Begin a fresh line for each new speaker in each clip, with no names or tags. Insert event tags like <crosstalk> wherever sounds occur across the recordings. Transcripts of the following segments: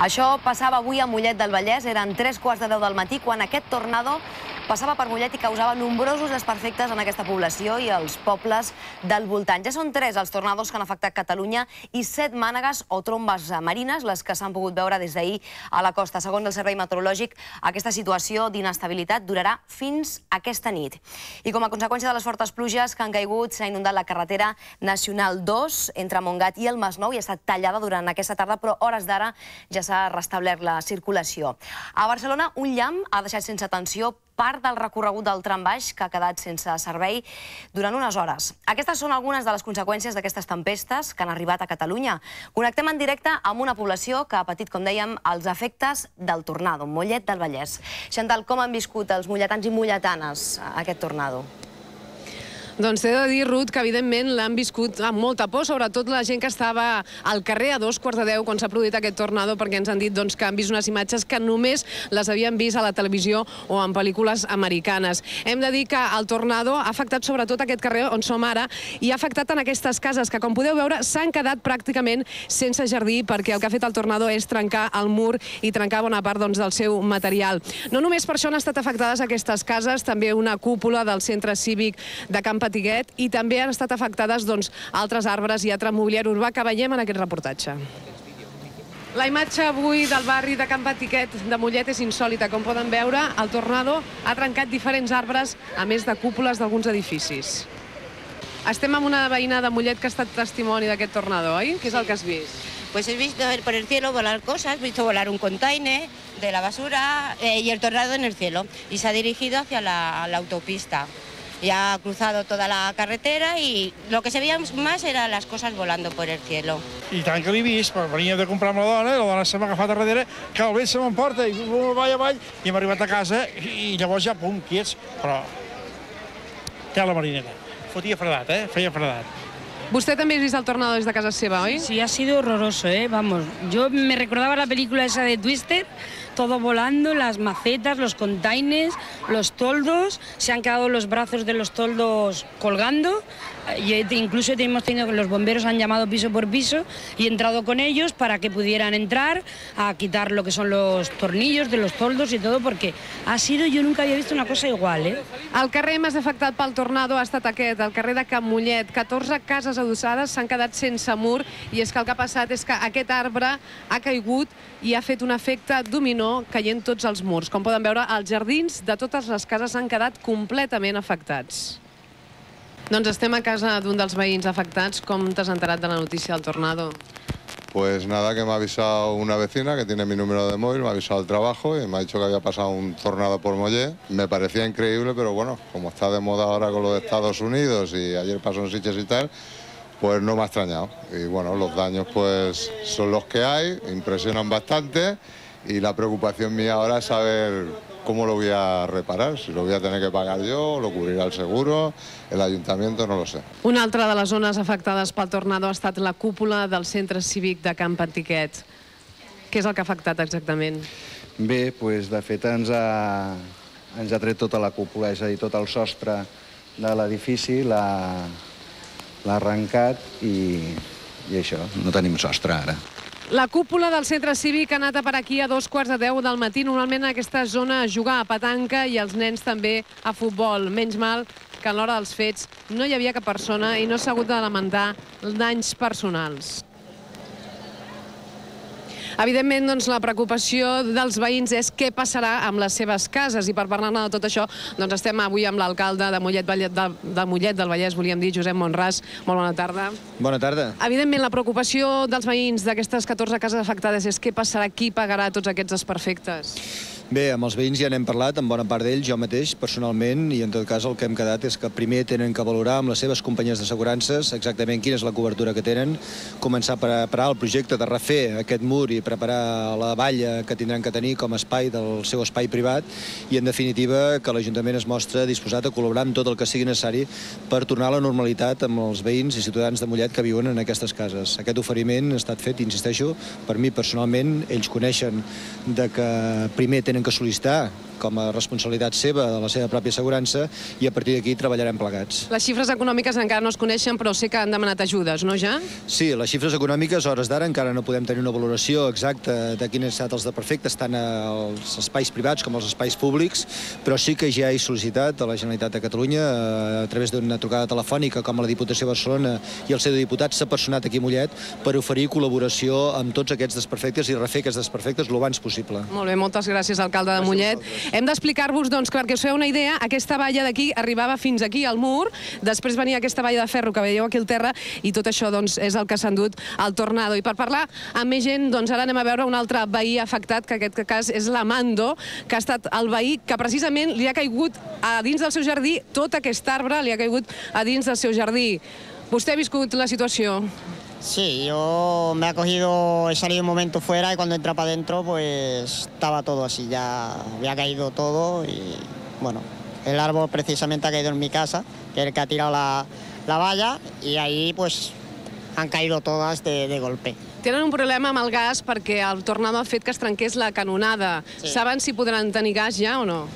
Això passava avui a Mollet del Vallès, eren tres quarts de deu del matí, quan aquest tornado passava per Mollet i causava nombrosos desperfectes en aquesta població i els pobles del voltant. Ja són tres els tornados que han afectat Catalunya i set mànegues o trombes marines, les que s'han pogut veure des d'ahir a la costa. Segons el Servei Meteorològic, aquesta situació d'inestabilitat durarà fins aquesta nit. I com a conseqüència de les fortes pluges que han caigut, s'ha inundat la carretera Nacional 2 entre Montgat i el Masnou i ha estat tallada durant aquesta tarda, però hores d'ara ja s'ha restablert la circulació. A Barcelona, un llamp ha deixat sense atenció part del recorregut del tram baix que ha quedat sense servei durant unes hores. Aquestes són algunes de les conseqüències d'aquestes tempestes que han arribat a Catalunya. Connectem en directe amb una població que ha patit, com dèiem, els efectes del tornado, Mollet del Vallès. Xantal, com han viscut els molletans i molletanes aquest tornado?
Doncs he de dir, Ruth, que evidentment l'han viscut amb molta por, sobretot la gent que estava al carrer a dos quarts de deu quan s'ha produït aquest tornado, perquè ens han dit doncs, que han vist unes imatges que només les havien vist a la televisió o en pel·lícules americanes. Hem de dir que el tornado ha afectat sobretot aquest carrer on som ara i ha afectat en aquestes cases que, com podeu veure, s'han quedat pràcticament sense jardí perquè el que ha fet el tornado és trencar el mur i trencar bona part doncs, del seu material. No només per això han estat afectades aquestes cases, també una cúpula del centre cívic de Camp Patiguet i també han estat afectades doncs, altres arbres i altre mobiliari urbà que veiem en aquest reportatge. La imatge avui del barri de Camp Patiquet de Mollet és insòlita. Com poden veure, el tornado ha trencat diferents arbres, a més de cúpules d'alguns edificis. Estem amb una veïna de Mollet que ha estat testimoni d'aquest tornado, oi? Què és el que has vist?
Pues he visto por el cielo volar cosas, he visto volar un container de la basura eh, y el tornado en el cielo. Y se ha dirigido hacia la, la autopista. Y ha cruzado toda la carretera y lo que se veía más eran las cosas volando por el cielo.
I tant que l'he vist, però venia de comprar amb la dona, la dona se m'ha agafat a darrere, que el vent se m'emporta, i avall, avall, i hem arribat a casa, i llavors ja, pum, quiets, però... Té la marinera. Fotia fredat, eh? Feia fredat.
Vostè també ha vist el tornado des de casa seva, oi?
Sí, ha sido horroroso, ¿eh? Vamos, yo me recordaba la película esa de Twisted, todo volando, las macetas, los containers, los toldos, se han quedado los brazos de los toldos colgando, y incluso hemos tenido que los bomberos han llamado piso por piso y he entrado con ellos para que pudieran entrar a quitar lo que son los tornillos de los toldos y todo, porque ha sido, yo nunca había visto una cosa igual, eh?
El carrer més afectat pel tornado ha estat aquest, el carrer de Camp Mollet. 14 cases adossades s'han quedat sense mur i és que el que ha passat és que aquest arbre ha caigut i ha fet un efecte dominó caient tots els murs. Com poden veure, els jardins de totes les cases han quedat completament afectats. Doncs estem a casa d'un dels veïns afectats. Com t'has enterat de la notícia del tornado?
Pues nada, que me ha avisado una vecina que tiene mi número de móvil, me ha avisado al trabajo y me ha dicho que había pasado un tornado por Mollet. Me parecía increíble, pero bueno, como está de moda ahora con los Estados Unidos y ayer pasó en Sitges y tal, pues no me ha extrañado. Y bueno, los daños pues son los que hay, impresionan bastante y la preocupación mía ahora es saber cómo lo voy a reparar, si lo voy a tener que pagar yo, lo cubrirá el seguro, el ayuntamiento, no lo sé.
Una altra de les zones afectades pel tornado ha estat la cúpula del centre cívic de Camp Antiquet. Què és el que ha afectat exactament?
Bé, doncs, de fet ens ha, ens ha tret tota la cúpula, és a dir, tot el sostre de l'edifici l'ha arrencat i, i això, no tenim sostre ara.
La cúpula del centre cívic ha anat per aquí a dos quarts de deu del matí. Normalment en aquesta zona a jugar a petanca i els nens també a futbol. Menys mal que a l'hora dels fets no hi havia cap persona i no s'ha hagut de lamentar danys personals. Evidentment, doncs, la preocupació dels veïns és què passarà amb les seves cases. I per parlar-ne de tot això, doncs estem avui amb l'alcalde de Mollet, de, de Mollet del Vallès, volíem dir, Josep Monràs. Molt bona tarda.
Bona tarda.
Evidentment, la preocupació dels veïns d'aquestes 14 cases afectades és què passarà, qui pagarà tots aquests desperfectes.
Bé, amb els veïns ja n'hem parlat, amb bona part d'ells, jo mateix, personalment, i en tot cas el que hem quedat és que primer tenen que valorar amb les seves companyies d'assegurances exactament quina és la cobertura que tenen, començar a preparar el projecte de refer aquest mur i preparar la valla que tindran que tenir com a espai del seu espai privat i, en definitiva, que l'Ajuntament es mostra disposat a col·laborar amb tot el que sigui necessari per tornar a la normalitat amb els veïns i ciutadans de Mollet que viuen en aquestes cases. Aquest oferiment ha estat fet, insisteixo, per mi personalment, ells coneixen de que primer tenen que sol·licitar com a responsabilitat seva, de la seva pròpia assegurança, i a partir d'aquí treballarem plegats.
Les xifres econòmiques encara no es coneixen, però sé que han demanat ajudes, no ja?
Sí, les xifres econòmiques, a hores d'ara, encara no podem tenir una valoració exacta de quin ha estat els de perfectes, tant als espais privats com als espais públics, però sí que ja he sol·licitat a la Generalitat de Catalunya, eh, a través d'una trucada telefònica, com a la Diputació de Barcelona i el seu diputat s'ha personat aquí a Mollet, per oferir col·laboració amb tots aquests desperfectes i refer aquests desperfectes el abans possible.
Molt bé, moltes gràcies, alcalde de Mollet. Hem d'explicar-vos, doncs, que perquè us feu una idea, aquesta valla d'aquí arribava fins aquí al mur, després venia aquesta valla de ferro que veieu aquí al terra, i tot això doncs, és el que s'ha endut al tornado. I per parlar amb més gent, doncs ara anem a veure un altre veí afectat, que aquest cas és l'Amando, que ha estat el veí que precisament li ha caigut a dins del seu jardí, tot aquest arbre li ha caigut a dins del seu jardí. Vostè ha viscut la situació?
Sí, yo me ha cogido, he salido un momento fuera y cuando entra para adentro pues estaba todo así, ya había caído todo y bueno, el árbol precisamente ha caído en mi casa, que es el que ha tirado la, la valla y ahí pues han caído todas de, de golpe.
Tenen un problema amb el gas perquè el tornado ha fet que es trenqués la canonada.
Sí.
Saben si podran tenir gas ja o no?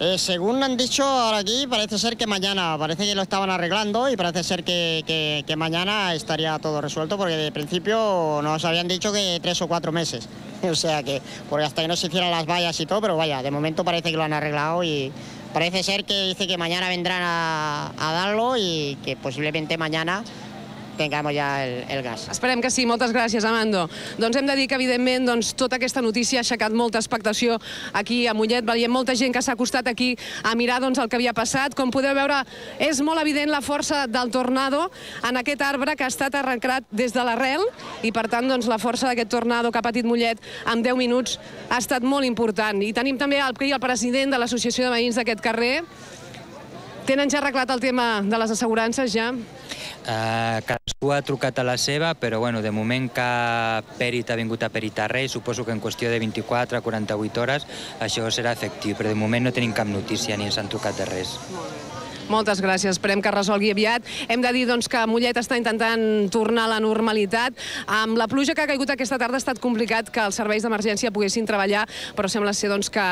Eh, según han dicho ahora aquí, parece ser que mañana, parece que lo estaban arreglando y parece ser que, que- mañana estaría todo resuelto porque de principio nos habían dicho que tres o cuatro meses. <laughs> O sea que, porque hasta que no se hicieran las vallas y todo, pero vaya, de momento parece que lo han arreglado y parece ser que dice que mañana vendrán a darlo y que posiblemente mañana tengamos ya el, el gas.
Esperem que sí. Moltes gràcies, Amando. Doncs hem de dir que, evidentment, doncs, tota aquesta notícia ha aixecat molta expectació aquí a Mollet. Veiem molta gent que s'ha acostat aquí a mirar doncs, el que havia passat. Com podeu veure, és molt evident la força del tornado en aquest arbre que ha estat arrencat des de l'arrel i, per tant, doncs, la força d'aquest tornado que ha patit Mollet en 10 minuts ha estat molt important. I tenim també aquí el president de l'Associació de Veïns d'aquest carrer. Tenen ja arreglat el tema de les assegurances, ja?
Uh, cadascú ha trucat a la seva, però bueno, de moment cap pèrit ha vingut a peritar res. Suposo que en qüestió de 24 a 48 hores això serà efectiu, però de moment no tenim cap notícia ni ens han trucat de res.
Moltes gràcies, esperem que es resolgui aviat. Hem de dir doncs, que Mollet està intentant tornar a la normalitat. Amb la pluja que ha caigut aquesta tarda ha estat complicat que els serveis d'emergència poguessin treballar, però sembla ser doncs, que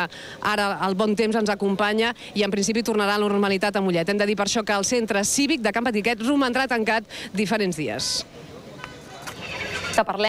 ara el bon temps ens acompanya i en principi tornarà a la normalitat a Mollet. Hem de dir per això que el centre cívic de Camp Etiquet romandrà tancat diferents dies.
Que parlem